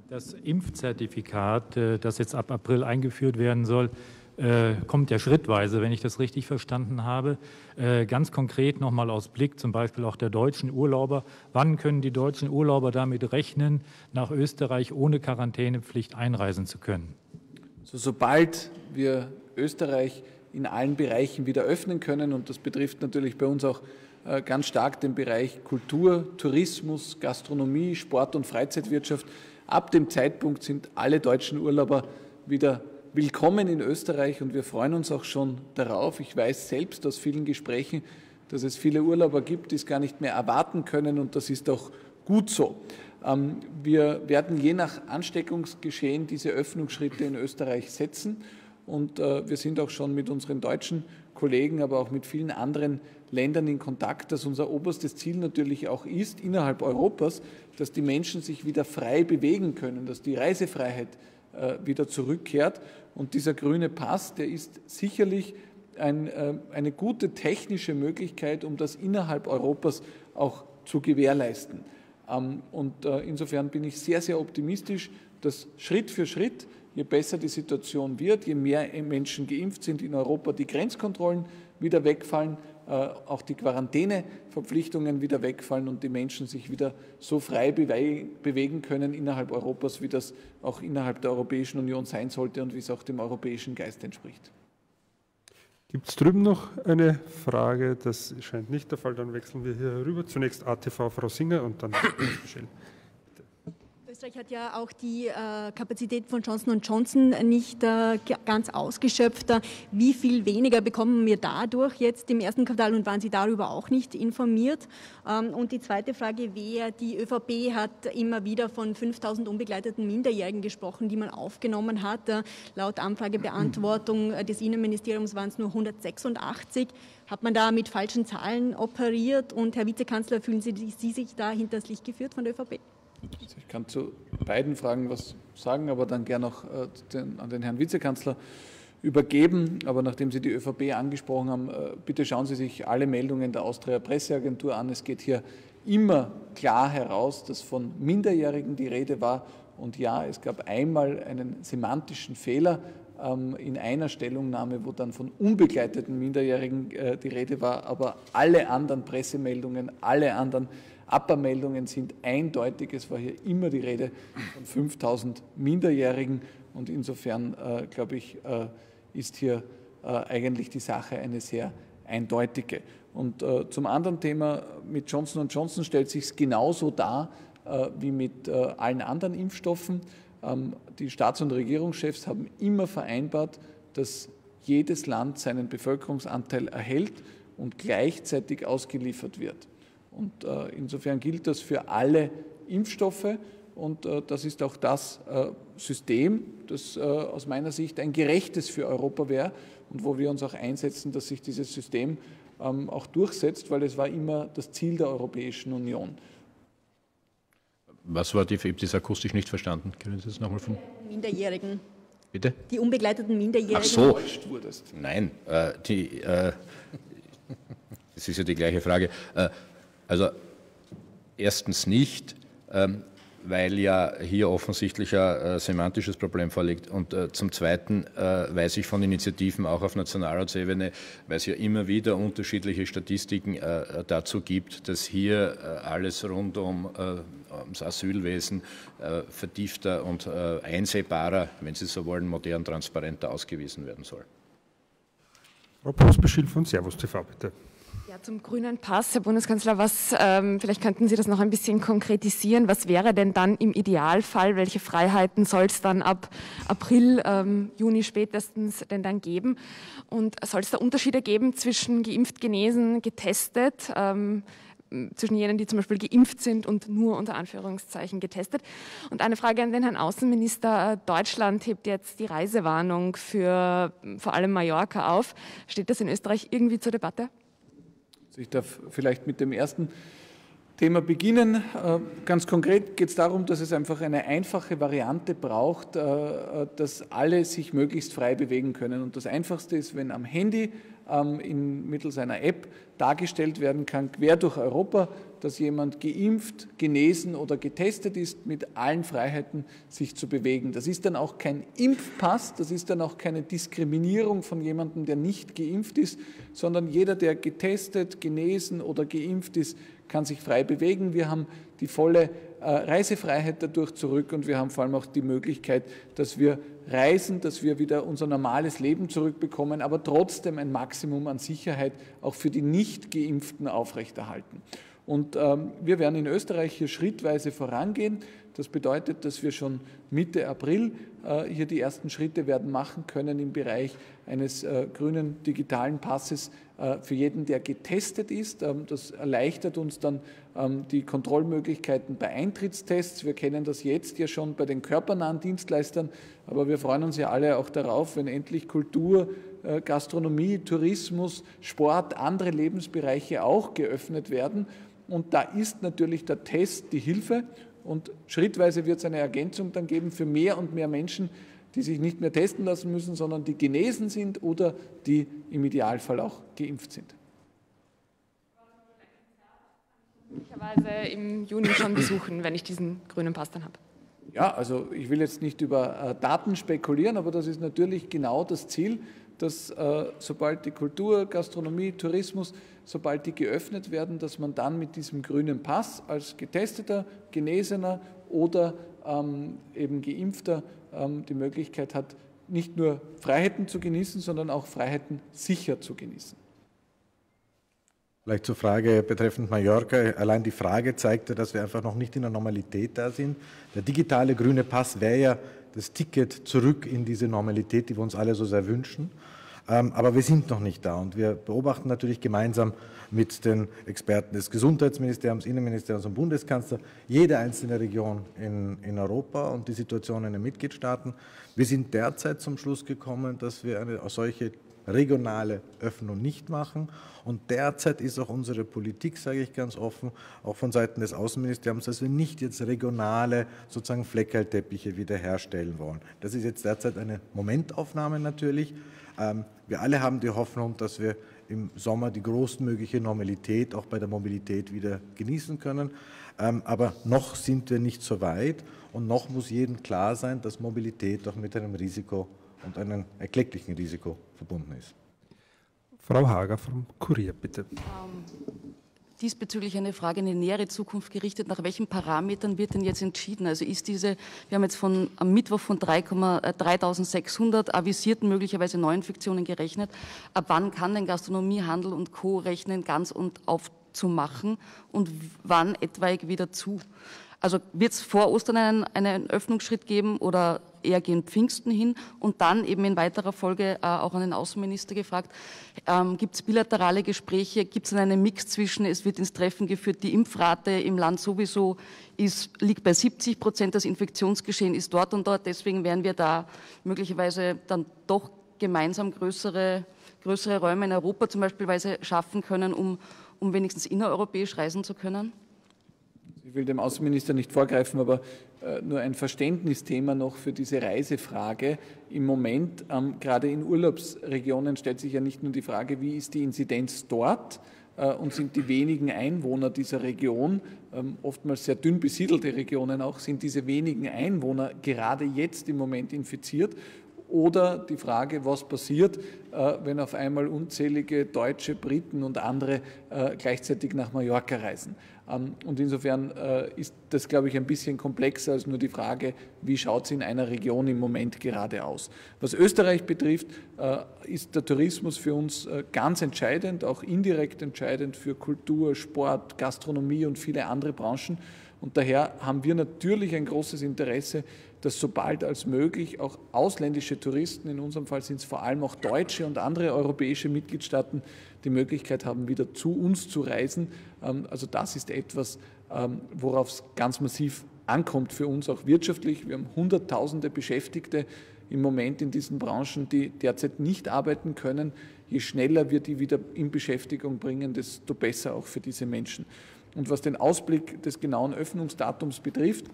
Das Impfzertifikat, äh, das jetzt ab April eingeführt werden soll, äh, kommt ja schrittweise, wenn ich das richtig verstanden habe. Äh, ganz konkret nochmal aus Blick zum Beispiel auch der deutschen Urlauber. Wann können die deutschen Urlauber damit rechnen, nach Österreich ohne Quarantänepflicht einreisen zu können? Also sobald wir Österreich in allen Bereichen wieder öffnen können, und das betrifft natürlich bei uns auch ganz stark den Bereich Kultur, Tourismus, Gastronomie, Sport und Freizeitwirtschaft. Ab dem Zeitpunkt sind alle deutschen Urlauber wieder willkommen in Österreich und wir freuen uns auch schon darauf. Ich weiß selbst aus vielen Gesprächen, dass es viele Urlauber gibt, die es gar nicht mehr erwarten können und das ist auch gut so. Ähm, wir werden je nach Ansteckungsgeschehen diese Öffnungsschritte in Österreich setzen und äh, wir sind auch schon mit unseren deutschen Kollegen, aber auch mit vielen anderen Ländern in Kontakt, dass unser oberstes Ziel natürlich auch ist, innerhalb Europas, dass die Menschen sich wieder frei bewegen können, dass die Reisefreiheit äh, wieder zurückkehrt. Und dieser grüne Pass, der ist sicherlich ein, äh, eine gute technische Möglichkeit, um das innerhalb Europas auch zu gewährleisten. Ähm, und äh, insofern bin ich sehr, sehr optimistisch, dass Schritt für Schritt, je besser die Situation wird, je mehr Menschen geimpft sind in Europa, die Grenzkontrollen wieder wegfallen, auch die Quarantäneverpflichtungen wieder wegfallen und die Menschen sich wieder so frei bewegen können innerhalb Europas, wie das auch innerhalb der Europäischen Union sein sollte und wie es auch dem europäischen Geist entspricht. Gibt es drüben noch eine Frage? Das scheint nicht der Fall. Dann wechseln wir hier rüber. Zunächst ATV Frau Singer und dann Michel. Österreich hat ja auch die äh, Kapazität von Johnson Johnson nicht äh, ganz ausgeschöpft. Wie viel weniger bekommen wir dadurch jetzt im ersten Quartal und waren Sie darüber auch nicht informiert? Ähm, und die zweite Frage wäre, die ÖVP hat immer wieder von 5000 unbegleiteten Minderjährigen gesprochen, die man aufgenommen hat. Äh, laut Anfragebeantwortung äh, des Innenministeriums waren es nur 186. Hat man da mit falschen Zahlen operiert? Und Herr Vizekanzler, fühlen Sie, Sie sich da hinters Licht geführt von der ÖVP? Ich kann zu beiden Fragen was sagen, aber dann gerne auch äh, an den Herrn Vizekanzler übergeben. Aber nachdem Sie die ÖVP angesprochen haben, äh, bitte schauen Sie sich alle Meldungen der Austria Presseagentur an. Es geht hier immer klar heraus, dass von Minderjährigen die Rede war. Und ja, es gab einmal einen semantischen Fehler ähm, in einer Stellungnahme, wo dann von unbegleiteten Minderjährigen äh, die Rede war, aber alle anderen Pressemeldungen, alle anderen Abmeldungen sind eindeutig. Es war hier immer die Rede von 5000 Minderjährigen und insofern, äh, glaube ich, äh, ist hier äh, eigentlich die Sache eine sehr eindeutige. Und äh, zum anderen Thema mit Johnson Johnson stellt sich es genauso dar äh, wie mit äh, allen anderen Impfstoffen. Ähm, die Staats- und Regierungschefs haben immer vereinbart, dass jedes Land seinen Bevölkerungsanteil erhält und gleichzeitig ausgeliefert wird. Und äh, insofern gilt das für alle Impfstoffe. Und äh, das ist auch das äh, System, das aus meiner Sicht ein gerechtes für Europa wäre und wo wir uns auch einsetzen, dass sich dieses System ähm, auch durchsetzt, weil es war immer das Ziel der Europäischen Union. Was war die, ich habe das akustisch nicht verstanden. Können Sie das nochmal von? Minderjährigen. Bitte? Die unbegleiteten Minderjährigen. Ach so. Nein, äh, die, äh, das ist ja die gleiche Frage. Also erstens nicht, ähm, weil ja hier offensichtlich ein äh, semantisches Problem vorliegt. Und äh, zum Zweiten äh, weiß ich von Initiativen auch auf Nationalratsebene, weil es ja immer wieder unterschiedliche Statistiken dazu gibt, dass hier alles rund um ums Asylwesen vertiefter und einsehbarer, wenn Sie so wollen, modern, transparenter ausgewiesen werden soll. Frau Postbeschild von Servus TV, bitte. Zum grünen Pass, Herr Bundeskanzler, was, ähm, vielleicht könnten Sie das noch ein bisschen konkretisieren. Was wäre denn dann im Idealfall? Welche Freiheiten soll es dann ab April, ähm, Juni spätestens denn dann geben? Und soll es da Unterschiede geben zwischen geimpft, genesen, getestet? Ähm, zwischen jenen, die zum Beispiel geimpft sind und nur unter Anführungszeichen getestet. Und eine Frage an den Herrn Außenminister. Deutschland hebt jetzt die Reisewarnung für vor allem Mallorca auf. Steht das in Österreich irgendwie zur Debatte? Ich darf vielleicht mit dem ersten Thema beginnen. Äh, ganz konkret geht es darum, dass es einfach eine einfache Variante braucht, äh, dass alle sich möglichst frei bewegen können. Und das Einfachste ist, wenn am Handy ähm, mittels einer App dargestellt werden kann, quer durch Europa, dass jemand geimpft, genesen oder getestet ist, mit allen Freiheiten sich zu bewegen. Das ist dann auch kein Impfpass, das ist dann auch keine Diskriminierung von jemandem, der nicht geimpft ist, sondern jeder, der getestet, genesen oder geimpft ist, kann sich frei bewegen. Wir haben die volle äh, Reisefreiheit dadurch zurück und wir haben vor allem auch die Möglichkeit, dass wir reisen, dass wir wieder unser normales Leben zurückbekommen, aber trotzdem ein Maximum an Sicherheit auch für die Nicht-Geimpften aufrechterhalten. Und ähm, wir werden in Österreich hier schrittweise vorangehen. Das bedeutet, dass wir schon Mitte April äh, hier die ersten Schritte werden machen können im Bereich eines äh, grünen digitalen Passes äh, für jeden, der getestet ist. Ähm, das erleichtert uns dann ähm, die Kontrollmöglichkeiten bei Eintrittstests. Wir kennen das jetzt ja schon bei den körpernahen Dienstleistern, aber wir freuen uns ja alle auch darauf, wenn endlich Kultur, äh, Gastronomie, Tourismus, Sport, andere Lebensbereiche auch geöffnet werden. Und da ist natürlich der Test die Hilfe. Und schrittweise wird es eine Ergänzung dann geben für mehr und mehr Menschen, die sich nicht mehr testen lassen müssen, sondern die genesen sind oder die im Idealfall auch geimpft sind. Möglicherweise im Juni schon besuchen, wenn ich diesen grünen Pass dann habe. Ja, also ich will jetzt nicht über äh, Daten spekulieren, aber das ist natürlich genau das Ziel, dass äh, sobald die Kultur, Gastronomie, Tourismus, sobald die geöffnet werden, dass man dann mit diesem grünen Pass als getesteter, genesener oder ähm, eben geimpfter ähm, die Möglichkeit hat, nicht nur Freiheiten zu genießen, sondern auch Freiheiten sicher zu genießen. Vielleicht zur Frage betreffend Mallorca. Allein die Frage zeigte, dass wir einfach noch nicht in der Normalität da sind. Der digitale grüne Pass wäre ja das Ticket zurück in diese Normalität, die wir uns alle so sehr wünschen. Ähm, aber wir sind noch nicht da und wir beobachten natürlich gemeinsam mit den Experten des Gesundheitsministeriums, Innenministeriums und Bundeskanzler jede einzelne Region in, in Europa und die Situation in den Mitgliedstaaten. Wir sind derzeit zum Schluss gekommen, dass wir eine solche regionale Öffnung nicht machen. Und derzeit ist auch unsere Politik, sage ich ganz offen, auch von Seiten des Außenministeriums, dass wir nicht jetzt regionale sozusagen Fleckerlteppiche wiederherstellen wollen. Das ist jetzt derzeit eine Momentaufnahme natürlich. Ähm, wir alle haben die Hoffnung, dass wir im Sommer die größtmögliche Normalität auch bei der Mobilität wieder genießen können. Ähm, aber noch sind wir nicht so weit und noch muss jedem klar sein, dass Mobilität auch mit einem Risiko und einem erklecklichen Risiko verbunden ist. Frau Hager vom Kurier, bitte. Ähm, diesbezüglich eine Frage in die nähere Zukunft gerichtet. Nach welchen Parametern wird denn jetzt entschieden? Also ist diese, wir haben jetzt von, am Mittwoch von 3,3600 äh, avisierten möglicherweise Neuinfektionen gerechnet. Ab wann kann denn Gastronomie, Handel und Co. rechnen, ganz und aufzumachen und wann etwaig wieder zu? Also wird es vor Ostern einen, einen Öffnungsschritt geben oder eher gehen Pfingsten hin und dann eben in weiterer Folge äh, auch an den Außenminister gefragt, ähm, gibt es bilaterale Gespräche, gibt es einen Mix zwischen, es wird ins Treffen geführt, die Impfrate im Land sowieso ist, liegt bei 70 Prozent, das Infektionsgeschehen ist dort und dort, deswegen werden wir da möglicherweise dann doch gemeinsam größere, größere Räume in Europa zum Beispiel schaffen können, um, um wenigstens innereuropäisch reisen zu können? Ich will dem Außenminister nicht vorgreifen, aber äh, nur ein Verständnisthema noch für diese Reisefrage. Im Moment, ähm, gerade in Urlaubsregionen, stellt sich ja nicht nur die Frage, wie ist die Inzidenz dort äh, und sind die wenigen Einwohner dieser Region, ähm, oftmals sehr dünn besiedelte Regionen auch, sind diese wenigen Einwohner gerade jetzt im Moment infiziert oder die Frage, was passiert, äh, wenn auf einmal unzählige Deutsche, Briten und andere gleichzeitig nach Mallorca reisen. Ähm, und insofern äh, ist das, glaube ich, ein bisschen komplexer als nur die Frage, wie schaut es in einer Region im Moment gerade aus. Was Österreich betrifft, ist der Tourismus für uns ganz entscheidend, auch indirekt entscheidend für Kultur, Sport, Gastronomie und viele andere Branchen. Und daher haben wir natürlich ein großes Interesse, dass sobald als möglich auch ausländische Touristen, in unserem Fall sind es vor allem auch deutsche und andere europäische Mitgliedstaaten, die Möglichkeit haben, wieder zu uns zu reisen. Ähm, also das ist etwas, ähm, worauf es ganz massiv ankommt für uns auch wirtschaftlich. Wir haben Hunderttausende Beschäftigte im Moment in diesen Branchen, die derzeit nicht arbeiten können. Je schneller wir die wieder in Beschäftigung bringen, desto besser auch für diese Menschen. Und was den Ausblick des genauen Öffnungsdatums betrifft,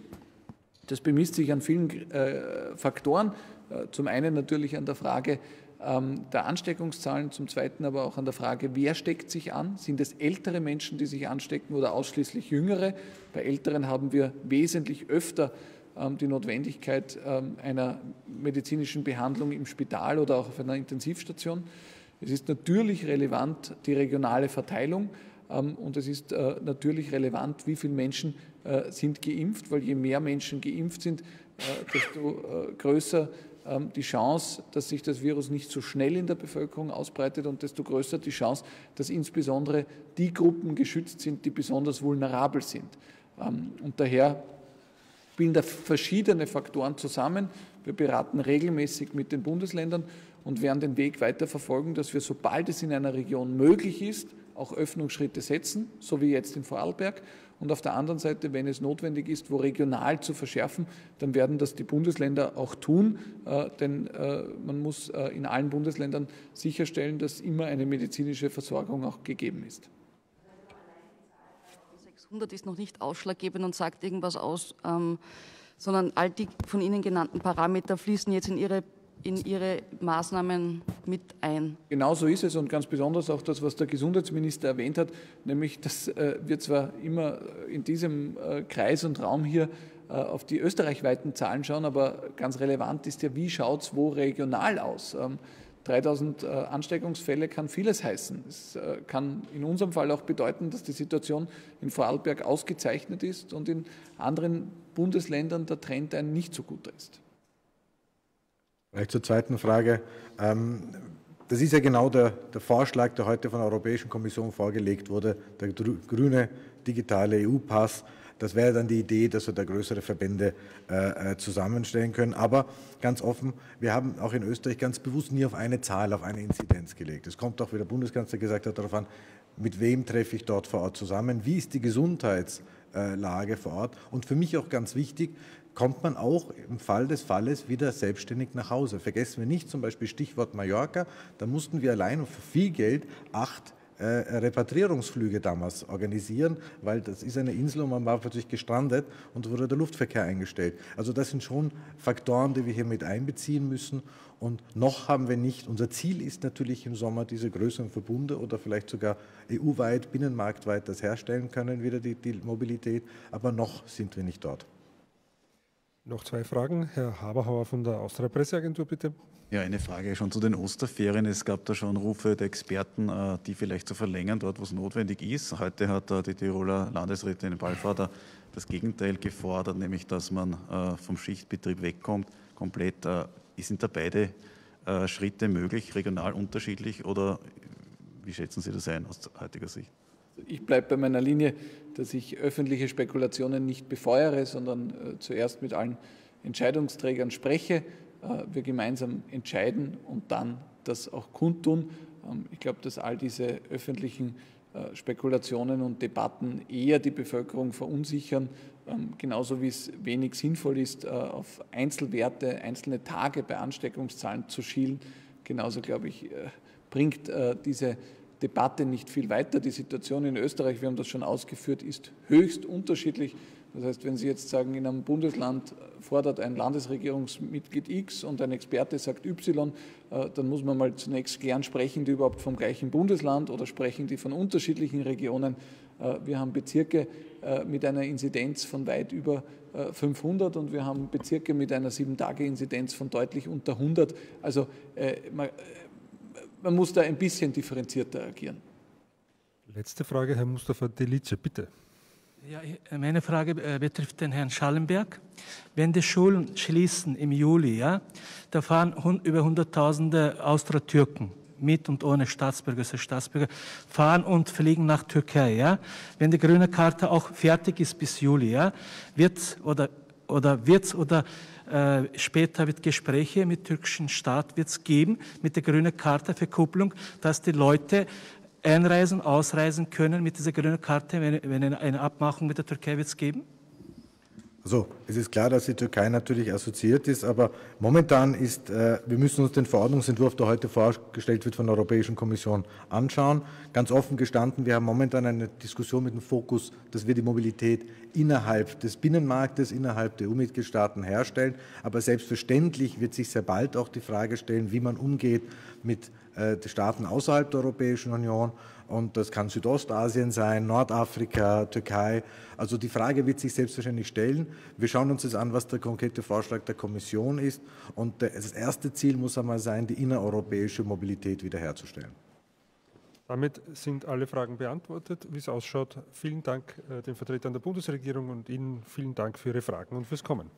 das bemisst sich an vielen äh, Faktoren. Äh, zum einen natürlich an der Frage der Ansteckungszahlen, zum zweiten aber auch an der Frage, wer steckt sich an? Sind es ältere Menschen, die sich anstecken oder ausschließlich jüngere? Bei Älteren haben wir wesentlich öfter ähm, die Notwendigkeit ähm, einer medizinischen Behandlung im Spital oder auch auf einer Intensivstation. Es ist natürlich relevant die regionale Verteilung. Ähm, und es ist äh, natürlich relevant, wie viele Menschen äh, sind geimpft, weil je mehr Menschen geimpft sind, äh, desto größer ähm, die Chance, dass sich das Virus nicht so schnell in der Bevölkerung ausbreitet und desto größer die Chance, dass insbesondere die Gruppen geschützt sind, die besonders vulnerabel sind. Ähm, und daher spielen da verschiedene Faktoren zusammen. Wir beraten regelmäßig mit den Bundesländern und werden den Weg weiter verfolgen, dass wir, sobald es in einer Region möglich ist, auch Öffnungsschritte setzen, so wie jetzt in Vorarlberg. Und auf der anderen Seite, wenn es notwendig ist, wo regional zu verschärfen, dann werden das die Bundesländer auch tun. Äh, denn äh, man muss äh, in allen Bundesländern sicherstellen, dass immer eine medizinische Versorgung auch gegeben ist. 600 ist noch nicht ausschlaggebend und sagt irgendwas aus, ähm, sondern all die von Ihnen genannten Parameter fließen jetzt in Ihre in Ihre Maßnahmen mit ein. Genau so ist es und ganz besonders auch das, was der Gesundheitsminister erwähnt hat, nämlich, dass äh, wir zwar immer in diesem äh, Kreis und Raum hier äh, auf die österreichweiten Zahlen schauen, aber ganz relevant ist ja, wie schaut es wo regional aus? 3000 ähm, Ansteckungsfälle kann vieles heißen. Es kann in unserem Fall auch bedeuten, dass die Situation in Vorarlberg ausgezeichnet ist und in anderen Bundesländern der Trend ein nicht so guter ist. Vielleicht zur zweiten Frage. Ähm, das ist ja genau der, der, Vorschlag, der heute von der Europäischen Kommission vorgelegt wurde, der grüne digitale EU-Pass. Das wäre dann die Idee, dass wir da größere Verbände äh, äh, zusammenstellen können. Aber ganz offen, wir haben auch in Österreich ganz bewusst nie auf eine Zahl, auf eine Inzidenz gelegt. Es kommt auch, wie der Bundeskanzler gesagt hat, darauf an, mit wem treffe ich dort vor Ort zusammen, wie ist die Gesundheitslage vor Ort. Und für mich auch ganz wichtig, kommt man auch im Fall des Falles wieder selbstständig nach Hause. Vergessen wir nicht, zum Beispiel Stichwort Mallorca, da mussten wir allein für viel Geld acht äh, Repatriierungsflüge damals organisieren, weil das ist eine Insel und man war plötzlich gestrandet und wurde der Luftverkehr eingestellt. Also das sind schon Faktoren, die wir hier mit einbeziehen müssen. Und noch haben wir nicht, unser Ziel ist natürlich im Sommer diese größeren Verbunde oder vielleicht sogar EU-weit, binnenmarktweit das herstellen können, wieder die, die Mobilität, aber noch sind wir nicht dort. Noch zwei Fragen. Herr Haberhauer von der Austria Presseagentur, bitte. Ja, eine Frage schon zu den Osterferien. Es gab da schon Rufe der Experten, äh, die vielleicht zu verlängern, dort wo es notwendig ist. Heute hat äh, die Tiroler Landesrätin Ballvater das Gegenteil gefordert, nämlich dass man äh, vom Schichtbetrieb wegkommt, komplett. Sind da beide Schritte möglich, regional unterschiedlich oder wie schätzen Sie das ein aus heutiger Sicht? Ich bleibe bei meiner Linie, dass ich öffentliche Spekulationen nicht befeuere, sondern äh, zuerst mit allen Entscheidungsträgern spreche, äh, wir gemeinsam entscheiden und dann das auch kundtun. Ähm, ich glaube, dass all diese öffentlichen äh, Spekulationen und Debatten eher die Bevölkerung verunsichern, ähm, genauso wie es wenig sinnvoll ist, auf Einzelwerte, einzelne Tage bei Ansteckungszahlen zu schielen. Genauso, glaube ich, bringt diese Debatte nicht viel weiter. Die Situation in Österreich, wir haben das schon ausgeführt, ist höchst unterschiedlich. Das heißt, wenn Sie jetzt sagen, in einem Bundesland fordert ein Landesregierungsmitglied X und ein Experte sagt Y, äh, dann muss man mal zunächst klären, sprechen die überhaupt vom gleichen Bundesland oder sprechen die von unterschiedlichen Regionen. Äh, wir haben Bezirke äh, mit einer Inzidenz von weit über 500 und wir haben Bezirke mit einer Sieben-Tage-Inzidenz von deutlich unter 100. Also man muss da ein bisschen differenzierter agieren. Letzte Frage, Herr Mustafa Delice, bitte. Ja, meine Frage äh, betrifft den Herrn Schallenberg. Wenn die Schulen schließen im Juli, ja, da fahren über Hunderttausende Austro-Türken mit und ohne Staatsbürger, also Staatsbürger, fahren und fliegen nach Türkei. Ja? Wenn die grüne Karte auch fertig ist bis Juli, ja, wird oder oder wird oder äh, später wird Gespräche mit türkischen Staat wird's geben mit der grünen Karte für Kupplung, dass die Leute einreisen, ausreisen können mit dieser grünen Karte, wenn, wenn eine Abmachung mit der Türkei wird es geben? Also es ist klar, dass die Türkei natürlich assoziiert ist, aber momentan ist, äh, wir müssen uns den Verordnungsentwurf, der heute vorgestellt wird von der Europäischen Kommission, anschauen. Ganz offen gestanden, wir haben momentan eine Diskussion mit dem Fokus, dass wir die Mobilität innerhalb des Binnenmarktes, innerhalb der EU-Mitgliedstaaten herstellen. Aber selbstverständlich wird sich sehr bald auch die Frage stellen, wie man umgeht mit äh, den Staaten außerhalb der Europäischen Union und das kann Südostasien sein, Nordafrika, Türkei. Also die Frage wird sich selbstverständlich stellen. Wir schauen uns jetzt an, was der konkrete Vorschlag der Kommission ist. Und das erste Ziel muss einmal sein, die innereuropäische Mobilität wiederherzustellen. Damit sind alle Fragen beantwortet. Wie es ausschaut, vielen Dank äh, den Vertretern der Bundesregierung und Ihnen vielen Dank für Ihre Fragen und fürs Kommen.